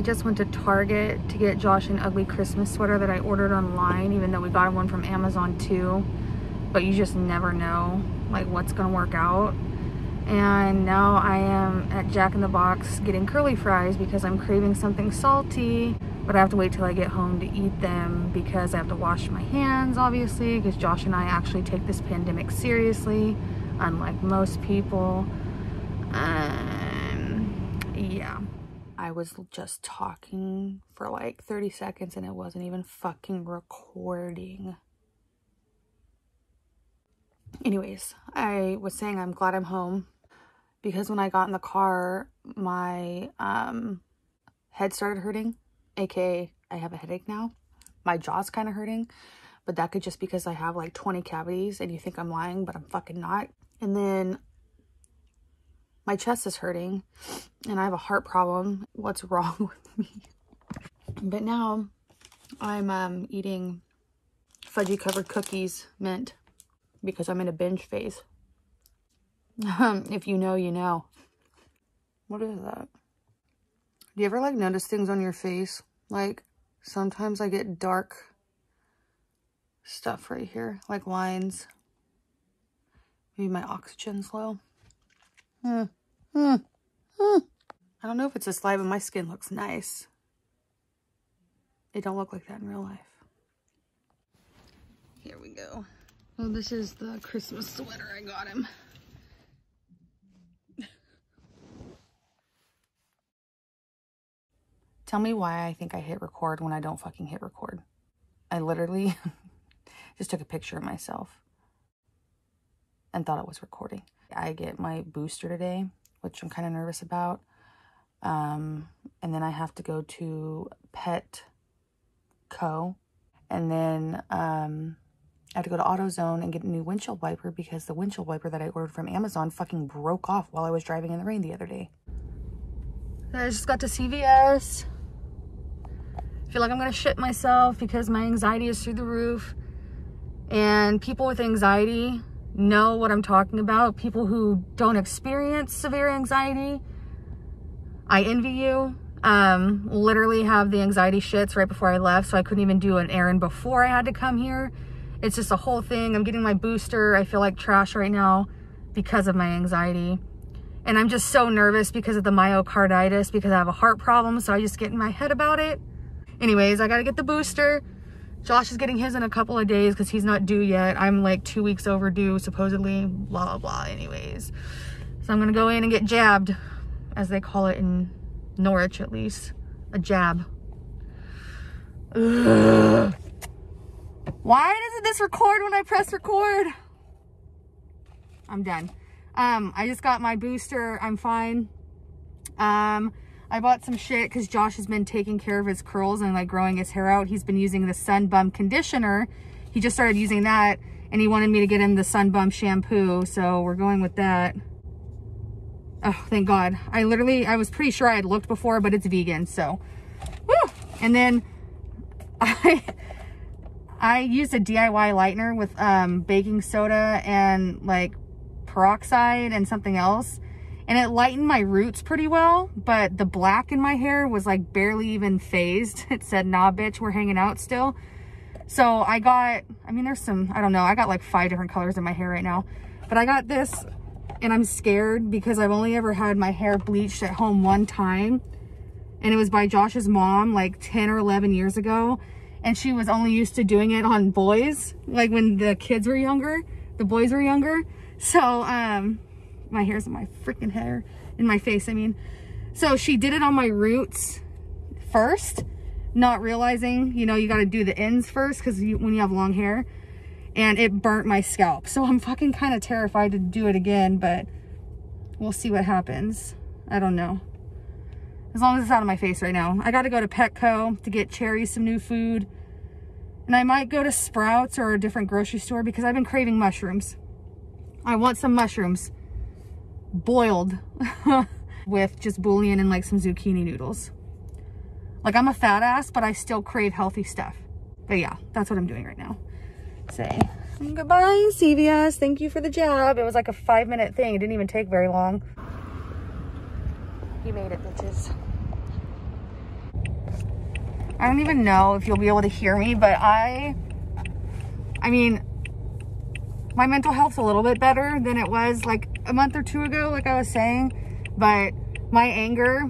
I just went to Target to get Josh an ugly Christmas sweater that I ordered online, even though we got one from Amazon too. But you just never know like what's gonna work out. And now I am at Jack in the Box getting curly fries because I'm craving something salty. But I have to wait till I get home to eat them because I have to wash my hands, obviously, because Josh and I actually take this pandemic seriously, unlike most people. Um, yeah. I was just talking for like 30 seconds and it wasn't even fucking recording. Anyways, I was saying I'm glad I'm home because when I got in the car, my um, head started hurting, aka I have a headache now. My jaw's kind of hurting, but that could just because I have like 20 cavities and you think I'm lying, but I'm fucking not. And then my chest is hurting and I have a heart problem. What's wrong with me? But now I'm um, eating fudgy covered cookies mint because I'm in a binge phase. if you know, you know. What is that? Do you ever like notice things on your face? Like sometimes I get dark stuff right here, like lines. Maybe my oxygen's low. Hmm. I don't know if it's a slide, but my skin looks nice. It don't look like that in real life. Here we go. Oh, this is the Christmas sweater I got him. Tell me why I think I hit record when I don't fucking hit record. I literally just took a picture of myself and thought it was recording. I get my booster today which I'm kind of nervous about. Um, and then I have to go to Petco. And then um, I have to go to AutoZone and get a new windshield wiper because the windshield wiper that I ordered from Amazon fucking broke off while I was driving in the rain the other day. I just got to CVS. I feel like I'm to shit myself because my anxiety is through the roof. And people with anxiety know what I'm talking about. People who don't experience severe anxiety, I envy you. Um, literally have the anxiety shits right before I left, so I couldn't even do an errand before I had to come here. It's just a whole thing. I'm getting my booster. I feel like trash right now because of my anxiety. And I'm just so nervous because of the myocarditis because I have a heart problem, so I just get in my head about it. Anyways, I gotta get the booster. Josh is getting his in a couple of days because he's not due yet. I'm like two weeks overdue, supposedly, blah, blah, blah, anyways. So I'm going to go in and get jabbed, as they call it in Norwich, at least. A jab. Ugh. Why doesn't this record when I press record? I'm done. Um, I just got my booster. I'm fine. Um, I bought some shit because Josh has been taking care of his curls and like growing his hair out. He's been using the Sun Bum conditioner. He just started using that and he wanted me to get him the Sun Bum shampoo. So we're going with that. Oh, thank God. I literally, I was pretty sure I had looked before, but it's vegan. So, woo! And then I, I used a DIY lightener with um, baking soda and like peroxide and something else and it lightened my roots pretty well, but the black in my hair was like barely even phased. It said, nah, bitch, we're hanging out still. So I got, I mean, there's some, I don't know, I got like five different colors in my hair right now, but I got this and I'm scared because I've only ever had my hair bleached at home one time. And it was by Josh's mom like 10 or 11 years ago. And she was only used to doing it on boys, like when the kids were younger, the boys were younger. So, um, my hair's in my freaking hair, in my face, I mean. So she did it on my roots first, not realizing, you know, you got to do the ends first because when you have long hair and it burnt my scalp. So I'm fucking kind of terrified to do it again, but we'll see what happens. I don't know. As long as it's out of my face right now. I got to go to Petco to get Cherry some new food. And I might go to Sprouts or a different grocery store because I've been craving mushrooms. I want some mushrooms boiled with just bouillon and like some zucchini noodles. Like I'm a fat ass, but I still crave healthy stuff. But yeah, that's what I'm doing right now. Say goodbye, CVS. Thank you for the job. It was like a five minute thing. It didn't even take very long. You made it, bitches. I don't even know if you'll be able to hear me, but I, I mean, my mental health's a little bit better than it was like a month or two ago, like I was saying, but my anger,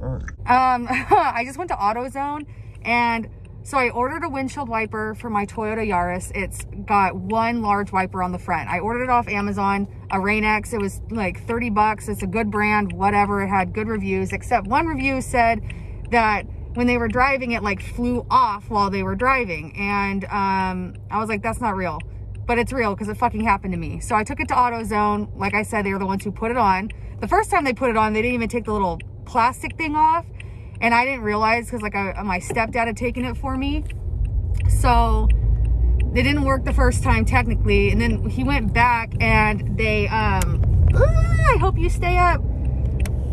um, I just went to AutoZone and so I ordered a windshield wiper for my Toyota Yaris. It's got one large wiper on the front. I ordered it off Amazon, a Rain-X. It was like 30 bucks. It's a good brand, whatever. It had good reviews, except one review said that when they were driving, it like flew off while they were driving. And um, I was like, that's not real. But it's real because it fucking happened to me. So I took it to AutoZone. Like I said, they were the ones who put it on. The first time they put it on, they didn't even take the little plastic thing off and I didn't realize because like I, my stepdad had taken it for me. So they didn't work the first time technically. And then he went back and they, um, I hope you stay up.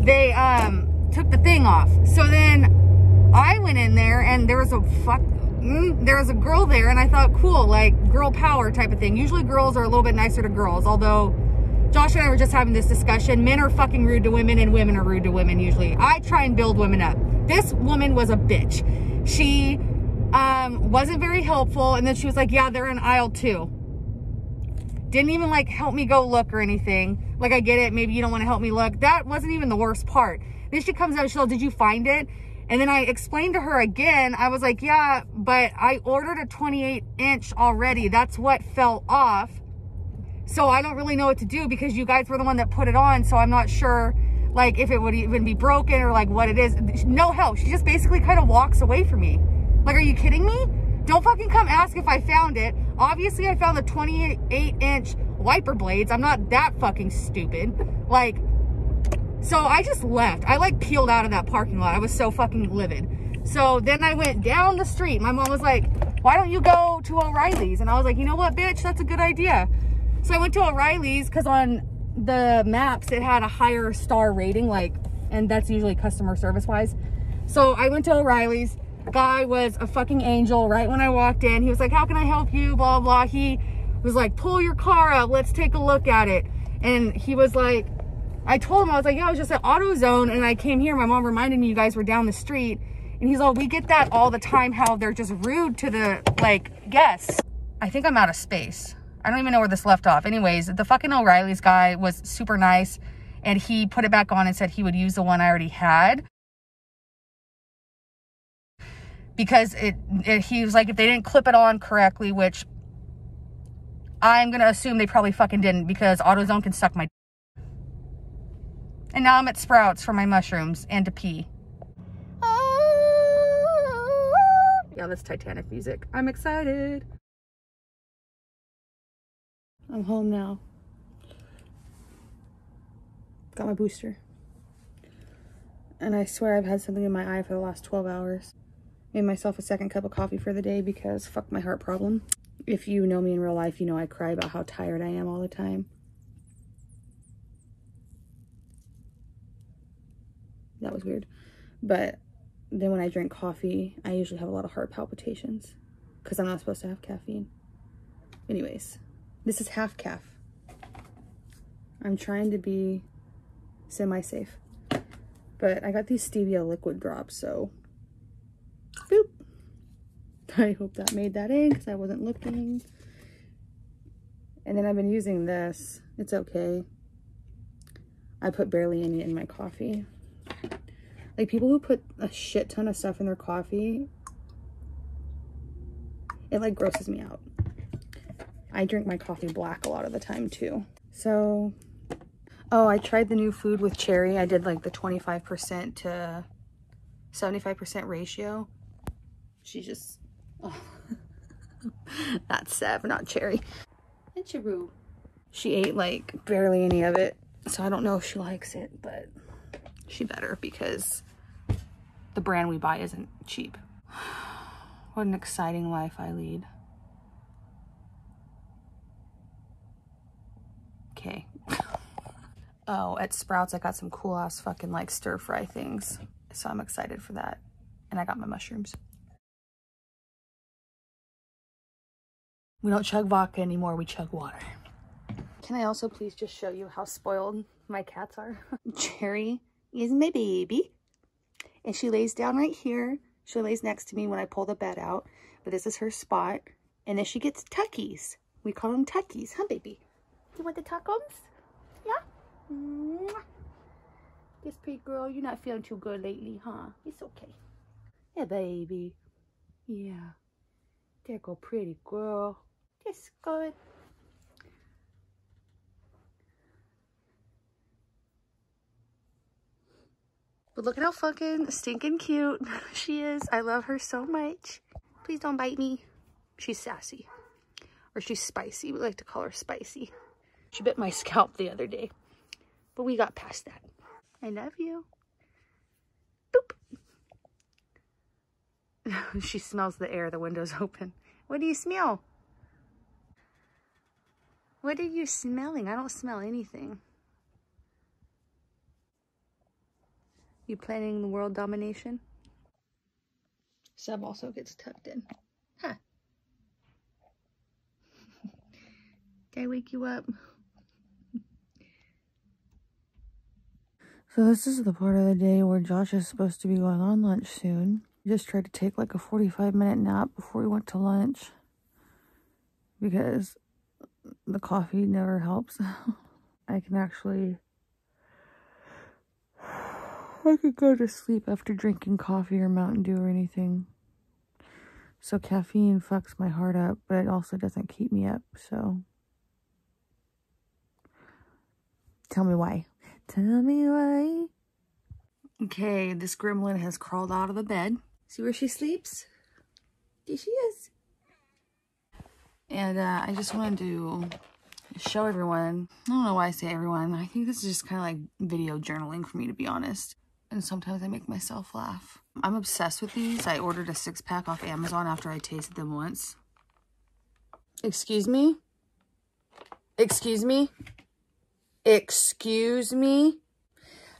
They, um, took the thing off. So then I went in there and there was a fuck, mm, there was a girl there and I thought, cool, like girl power type of thing. Usually girls are a little bit nicer to girls, although Josh and I were just having this discussion. Men are fucking rude to women and women are rude to women usually. I try and build women up. This woman was a bitch. She um, wasn't very helpful. And then she was like, yeah, they're in aisle two. Didn't even like help me go look or anything. Like I get it. Maybe you don't want to help me look. That wasn't even the worst part. Then she comes out, she's like, did you find it? And then I explained to her again, I was like, yeah, but I ordered a 28 inch already. That's what fell off. So I don't really know what to do because you guys were the one that put it on. So I'm not sure like if it would even be broken or like what it is. No help. She just basically kind of walks away from me. Like, are you kidding me? Don't fucking come ask if I found it. Obviously, I found the 28 inch wiper blades. I'm not that fucking stupid. Like, so I just left. I like peeled out of that parking lot. I was so fucking livid. So then I went down the street. My mom was like, why don't you go to O'Reilly's? And I was like, you know what, bitch, that's a good idea. So I went to O'Reilly's because on the maps, it had a higher star rating, like, and that's usually customer service wise. So I went to O'Reilly's. Guy was a fucking angel right when I walked in. He was like, how can I help you? Blah, blah. He was like, pull your car up. Let's take a look at it. And he was like, I told him, I was like, yeah, I was just at AutoZone and I came here. My mom reminded me you guys were down the street. And he's like, we get that all the time, how they're just rude to the, like, guests. I think I'm out of space. I don't even know where this left off. Anyways, the fucking O'Reilly's guy was super nice and he put it back on and said he would use the one I already had. Because it, it he was like, if they didn't clip it on correctly, which I'm going to assume they probably fucking didn't because AutoZone can suck my And now I'm at Sprouts for my mushrooms and to pee. Yeah, that's Titanic music. I'm excited. I'm home now. Got my booster. And I swear I've had something in my eye for the last 12 hours. Made myself a second cup of coffee for the day because fuck my heart problem. If you know me in real life, you know I cry about how tired I am all the time. That was weird. But then when I drink coffee, I usually have a lot of heart palpitations because I'm not supposed to have caffeine. Anyways, this is half calf. I'm trying to be semi-safe. But I got these stevia liquid drops, so boop. I hope that made that in because I wasn't looking. And then I've been using this. It's okay. I put barely any in my coffee. Like people who put a shit ton of stuff in their coffee, it like grosses me out. I drink my coffee black a lot of the time too. So, oh, I tried the new food with cherry. I did like the 25% to 75% ratio. She just, oh, that's Sev, not cherry. And Chiru. She ate like barely any of it. So I don't know if she likes it, but she better because the brand we buy isn't cheap. What an exciting life I lead. okay. oh, at Sprouts, I got some cool ass fucking like stir fry things. So I'm excited for that. And I got my mushrooms. We don't chug vodka anymore, we chug water. Can I also please just show you how spoiled my cats are? Cherry is my baby. And she lays down right here. She lays next to me when I pull the bed out. But this is her spot. And then she gets tuckies. We call them tuckies, huh, baby? Do You want the tuckums? Yeah? Mwah. This pretty girl, you're not feeling too good lately, huh? It's okay. Yeah, baby. Yeah. There go pretty girl. That's good. But look at how fucking stinking cute she is. I love her so much. Please don't bite me. She's sassy. Or she's spicy. We like to call her spicy. She bit my scalp the other day. But we got past that. I love you. Boop. she smells the air. The window's open. What do you smell? What are you smelling? I don't smell anything. You planning the world domination? Sub also gets tucked in. Huh. Did I wake you up? So this is the part of the day where Josh is supposed to be going on lunch soon. He just tried to take like a 45 minute nap before he went to lunch. Because the coffee never helps. I can actually I could go to sleep after drinking coffee or Mountain Dew or anything. So caffeine fucks my heart up, but it also doesn't keep me up, so. Tell me why. Tell me why. Okay, this gremlin has crawled out of the bed. See where she sleeps? There she is. And uh, I just wanted to show everyone. I don't know why I say everyone. I think this is just kind of like video journaling for me, to be honest and sometimes I make myself laugh. I'm obsessed with these. I ordered a six pack off Amazon after I tasted them once. Excuse me? Excuse me? Excuse me?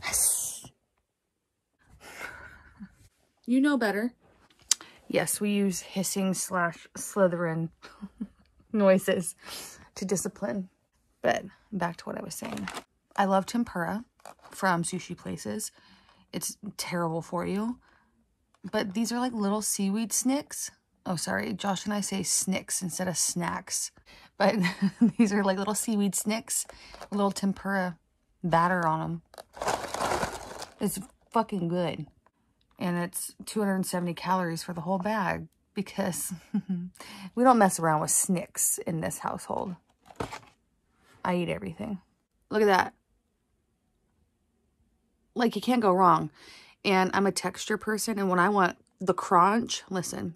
You know better. Yes, we use hissing slash slithering noises to discipline. But back to what I was saying. I love tempura from sushi places. It's terrible for you. But these are like little seaweed snicks. Oh, sorry. Josh and I say snicks instead of snacks. But these are like little seaweed snicks. Little tempura batter on them. It's fucking good. And it's 270 calories for the whole bag because we don't mess around with snicks in this household. I eat everything. Look at that like you can't go wrong. And I'm a texture person. And when I want the crunch, listen.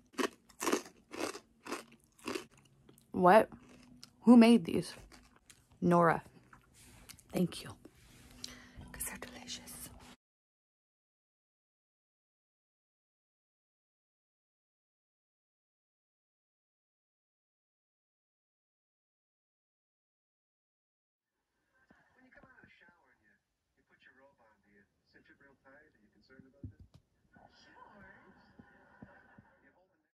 What? Who made these? Nora. Thank you.